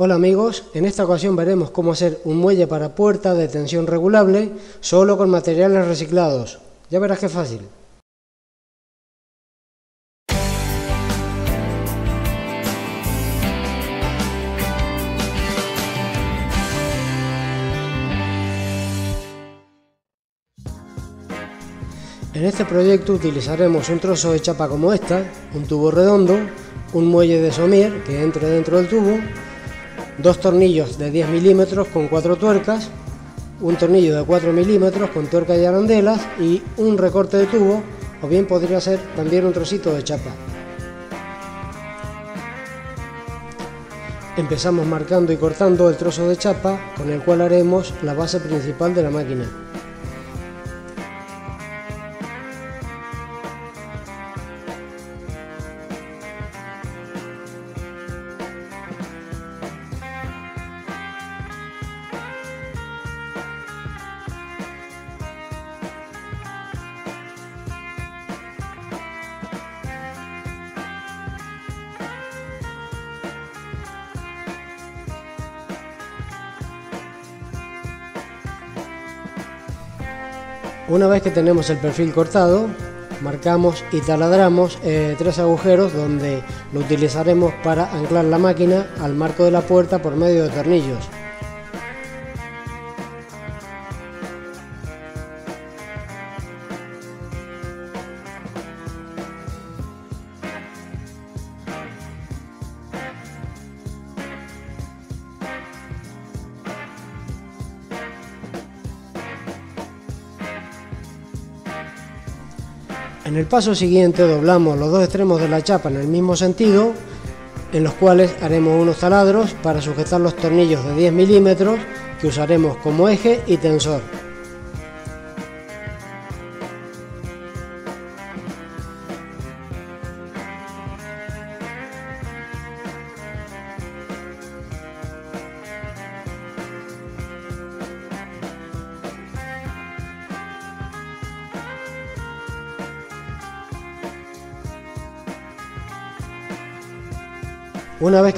Hola amigos, en esta ocasión veremos cómo hacer un muelle para puerta de tensión regulable solo con materiales reciclados. Ya verás qué fácil. En este proyecto utilizaremos un trozo de chapa como esta, un tubo redondo, un muelle de somier que entre dentro del tubo, dos tornillos de 10 milímetros con cuatro tuercas, un tornillo de 4 milímetros con tuerca y arandelas y un recorte de tubo o bien podría ser también un trocito de chapa. Empezamos marcando y cortando el trozo de chapa con el cual haremos la base principal de la máquina. Una vez que tenemos el perfil cortado, marcamos y taladramos eh, tres agujeros donde lo utilizaremos para anclar la máquina al marco de la puerta por medio de tornillos. Paso siguiente doblamos los dos extremos de la chapa en el mismo sentido, en los cuales haremos unos taladros para sujetar los tornillos de 10 milímetros que usaremos como eje y tensor.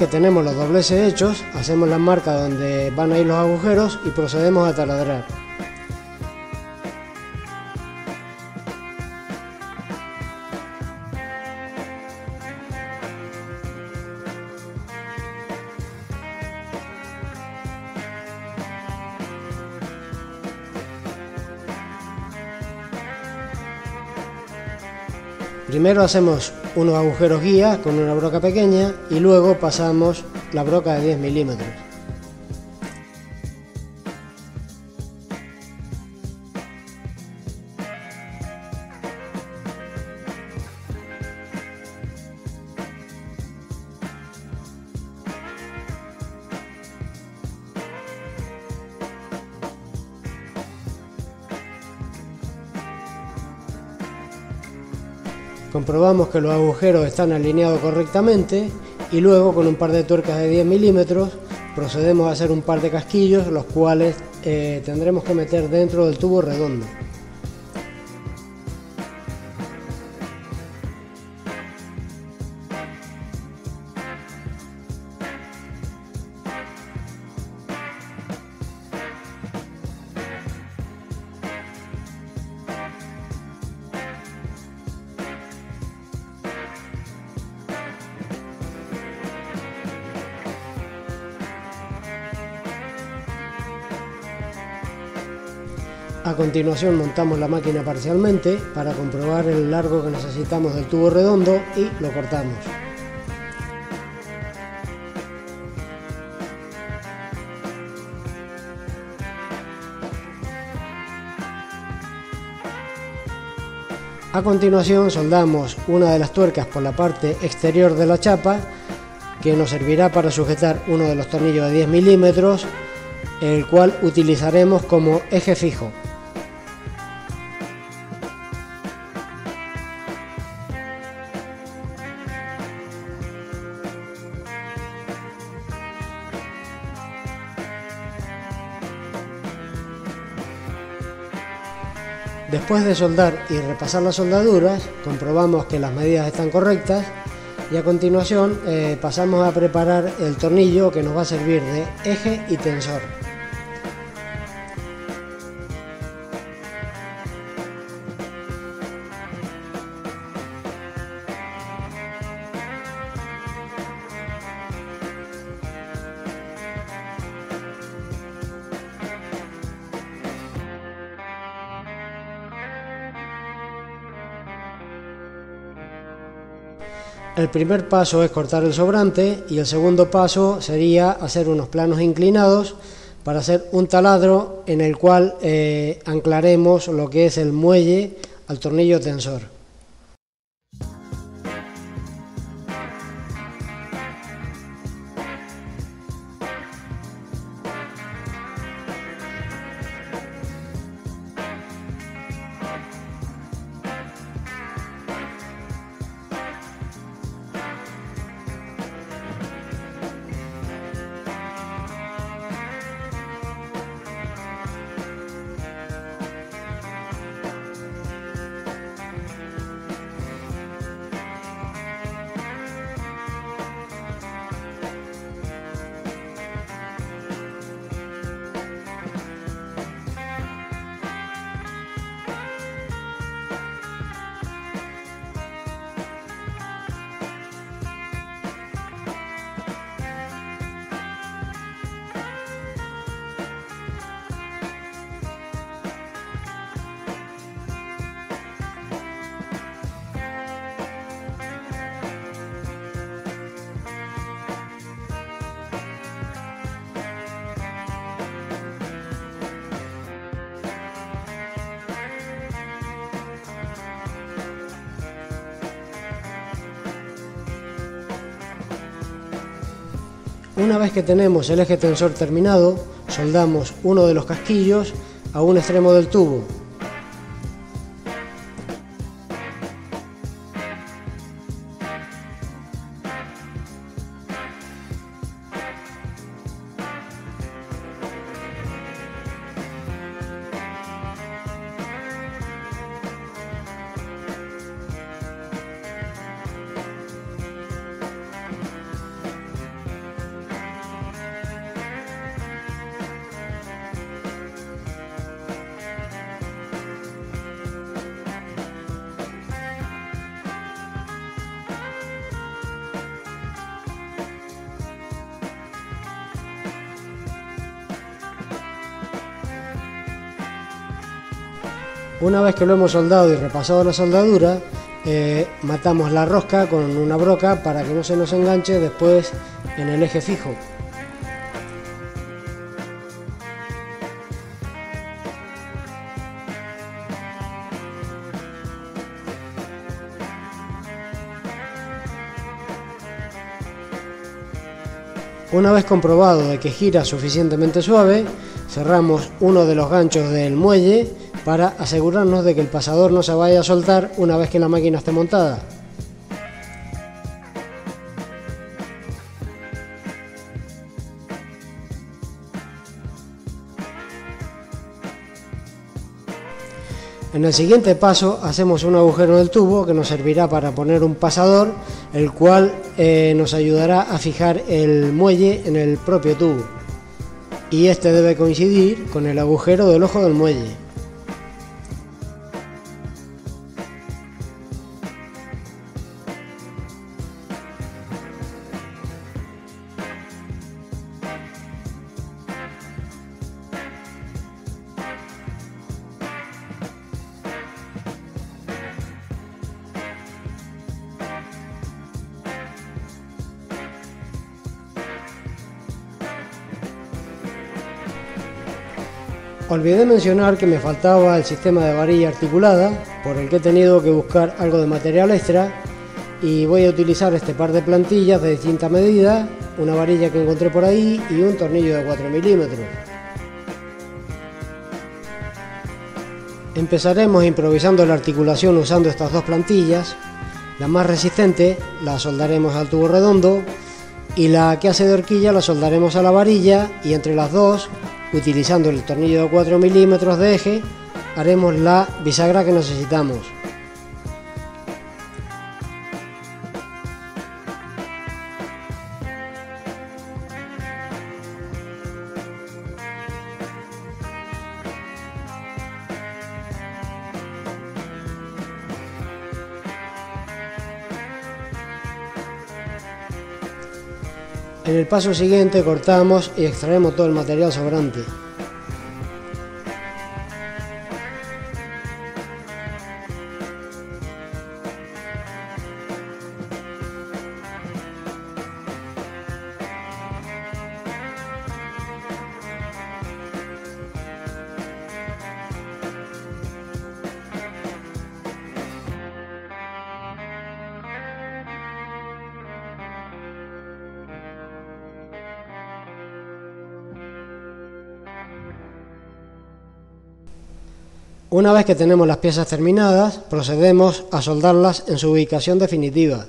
Que tenemos los dobleces hechos, hacemos la marca donde van a ir los agujeros y procedemos a taladrar. Primero hacemos unos agujeros guía con una broca pequeña y luego pasamos la broca de 10 milímetros. Comprobamos que los agujeros están alineados correctamente y luego con un par de tuercas de 10 milímetros procedemos a hacer un par de casquillos los cuales eh, tendremos que meter dentro del tubo redondo. A continuación montamos la máquina parcialmente para comprobar el largo que necesitamos del tubo redondo y lo cortamos. A continuación soldamos una de las tuercas por la parte exterior de la chapa que nos servirá para sujetar uno de los tornillos de 10 milímetros el cual utilizaremos como eje fijo. Después de soldar y repasar las soldaduras, comprobamos que las medidas están correctas y a continuación eh, pasamos a preparar el tornillo que nos va a servir de eje y tensor. El primer paso es cortar el sobrante y el segundo paso sería hacer unos planos inclinados para hacer un taladro en el cual eh, anclaremos lo que es el muelle al tornillo tensor. Una vez que tenemos el eje tensor terminado, soldamos uno de los casquillos a un extremo del tubo. Una vez que lo hemos soldado y repasado la soldadura, eh, matamos la rosca con una broca para que no se nos enganche después en el eje fijo. Una vez comprobado de que gira suficientemente suave, cerramos uno de los ganchos del muelle para asegurarnos de que el pasador no se vaya a soltar una vez que la máquina esté montada. En el siguiente paso hacemos un agujero en el tubo que nos servirá para poner un pasador, el cual eh, nos ayudará a fijar el muelle en el propio tubo. Y este debe coincidir con el agujero del ojo del muelle. Olvidé mencionar que me faltaba el sistema de varilla articulada, por el que he tenido que buscar algo de material extra y voy a utilizar este par de plantillas de distinta medida, una varilla que encontré por ahí y un tornillo de 4 milímetros. Empezaremos improvisando la articulación usando estas dos plantillas. La más resistente la soldaremos al tubo redondo y la que hace de horquilla la soldaremos a la varilla y entre las dos Utilizando el tornillo de 4 milímetros de eje haremos la bisagra que necesitamos. Paso siguiente cortamos y extraemos todo el material sobrante. Una vez que tenemos las piezas terminadas, procedemos a soldarlas en su ubicación definitiva.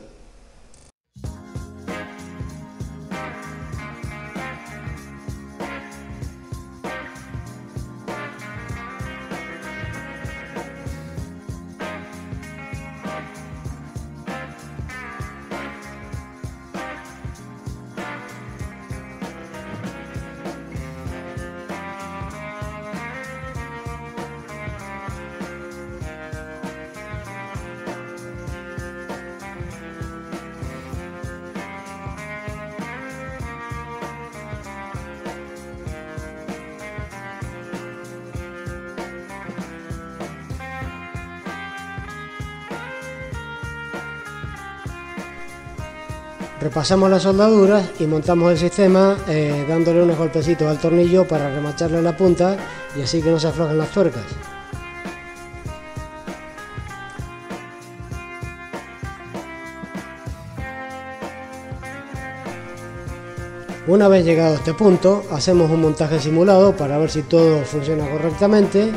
Repasamos las soldaduras y montamos el sistema eh, dándole unos golpecitos al tornillo para remacharle la punta y así que no se aflojen las tuercas. Una vez llegado a este punto, hacemos un montaje simulado para ver si todo funciona correctamente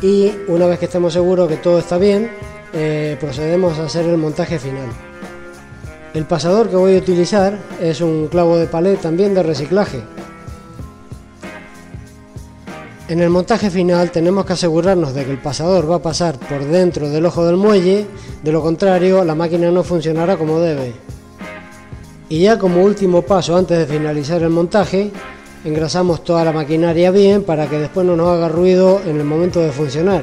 y una vez que estemos seguros que todo está bien, eh, procedemos a hacer el montaje final. El pasador que voy a utilizar es un clavo de palet también de reciclaje. En el montaje final tenemos que asegurarnos de que el pasador va a pasar por dentro del ojo del muelle, de lo contrario la máquina no funcionará como debe. Y ya como último paso antes de finalizar el montaje, engrasamos toda la maquinaria bien para que después no nos haga ruido en el momento de funcionar.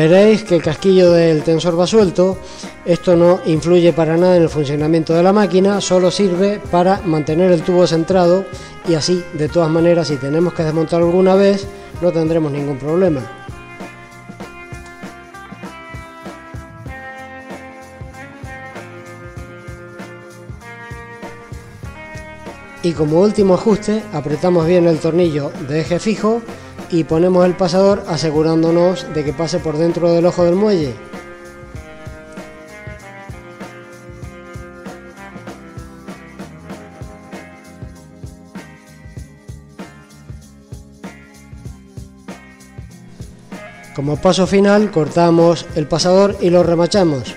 Veréis que el casquillo del tensor va suelto, esto no influye para nada en el funcionamiento de la máquina, solo sirve para mantener el tubo centrado y así, de todas maneras, si tenemos que desmontar alguna vez, no tendremos ningún problema. Y como último ajuste, apretamos bien el tornillo de eje fijo y ponemos el pasador asegurándonos de que pase por dentro del ojo del muelle. Como paso final cortamos el pasador y lo remachamos.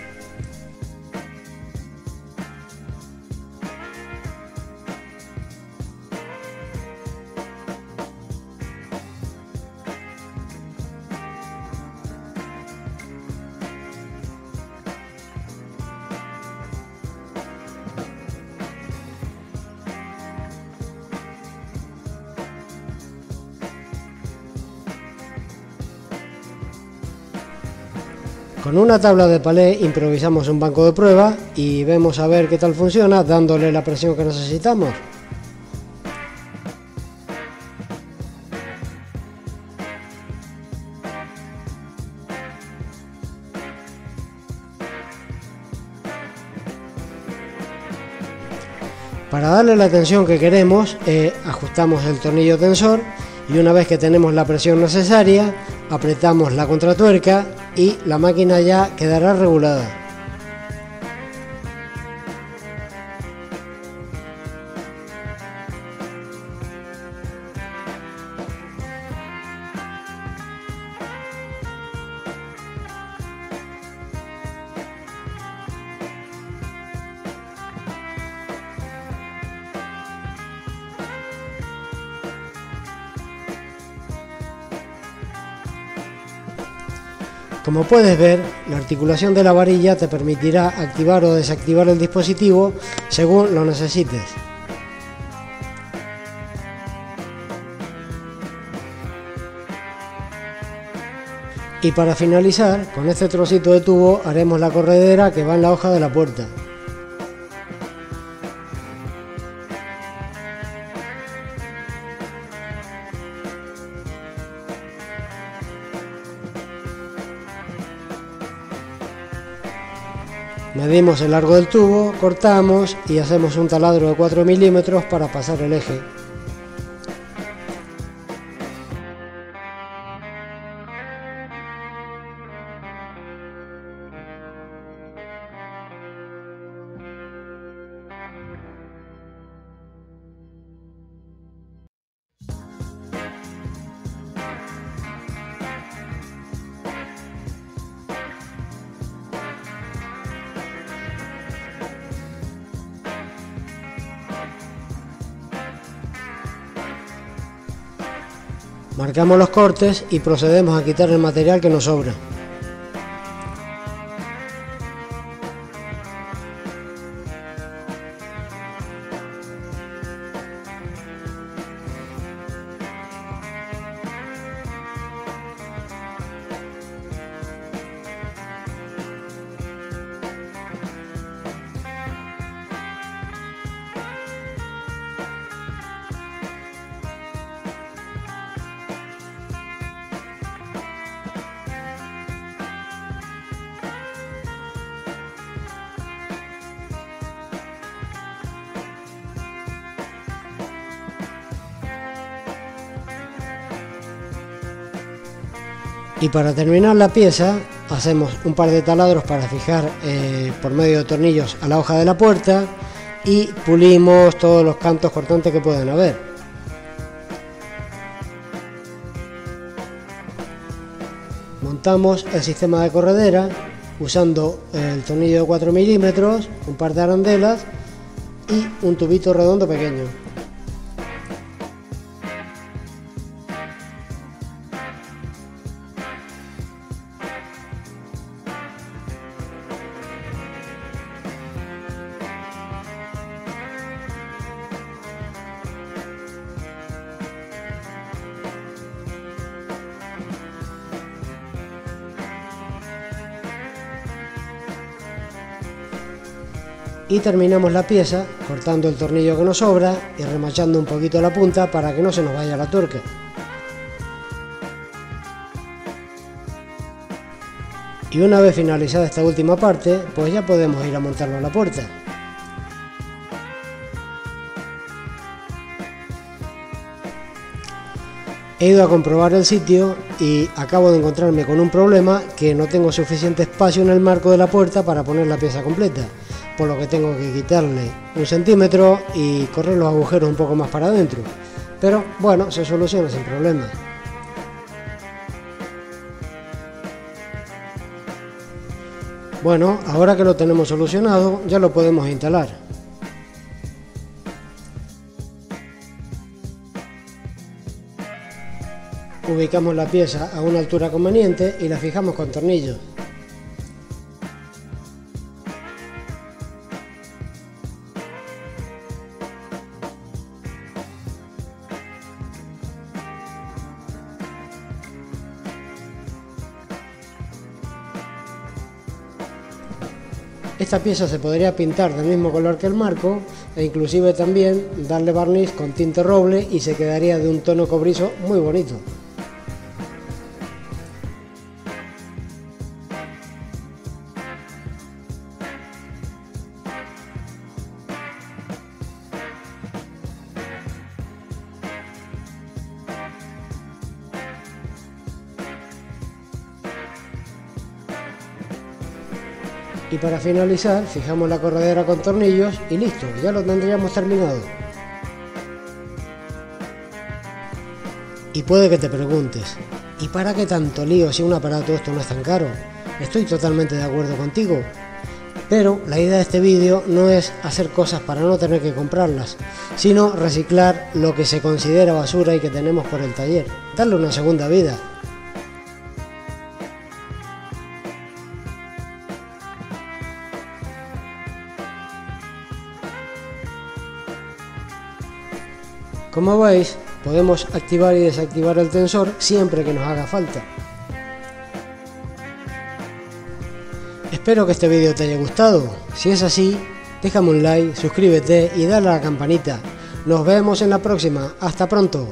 Una tabla de palé improvisamos un banco de prueba y vemos a ver qué tal funciona dándole la presión que necesitamos. Para darle la tensión que queremos, eh, ajustamos el tornillo tensor y una vez que tenemos la presión necesaria, apretamos la contratuerca y la máquina ya quedará regulada. Como puedes ver, la articulación de la varilla te permitirá activar o desactivar el dispositivo según lo necesites. Y para finalizar, con este trocito de tubo haremos la corredera que va en la hoja de la puerta. Medimos el largo del tubo, cortamos y hacemos un taladro de 4 milímetros para pasar el eje. Marcamos los cortes y procedemos a quitar el material que nos sobra. Y para terminar la pieza hacemos un par de taladros para fijar eh, por medio de tornillos a la hoja de la puerta y pulimos todos los cantos cortantes que pueden haber. Montamos el sistema de corredera usando el tornillo de 4 milímetros, un par de arandelas y un tubito redondo pequeño. Y terminamos la pieza cortando el tornillo que nos sobra y remachando un poquito la punta para que no se nos vaya la tuerca. Y una vez finalizada esta última parte, pues ya podemos ir a montarlo a la puerta. He ido a comprobar el sitio y acabo de encontrarme con un problema que no tengo suficiente espacio en el marco de la puerta para poner la pieza completa por lo que tengo que quitarle un centímetro y correr los agujeros un poco más para adentro. Pero bueno, se soluciona sin problema. Bueno, ahora que lo tenemos solucionado, ya lo podemos instalar. Ubicamos la pieza a una altura conveniente y la fijamos con tornillos. Esta pieza se podría pintar del mismo color que el marco e inclusive también darle barniz con tinte roble y se quedaría de un tono cobrizo muy bonito. Y para finalizar fijamos la corredera con tornillos y listo, ya lo tendríamos terminado. Y puede que te preguntes, ¿y para qué tanto lío si un aparato esto no es tan caro? Estoy totalmente de acuerdo contigo, pero la idea de este vídeo no es hacer cosas para no tener que comprarlas, sino reciclar lo que se considera basura y que tenemos por el taller, darle una segunda vida Como veis, podemos activar y desactivar el tensor siempre que nos haga falta. Espero que este vídeo te haya gustado. Si es así, déjame un like, suscríbete y dale a la campanita. Nos vemos en la próxima. Hasta pronto.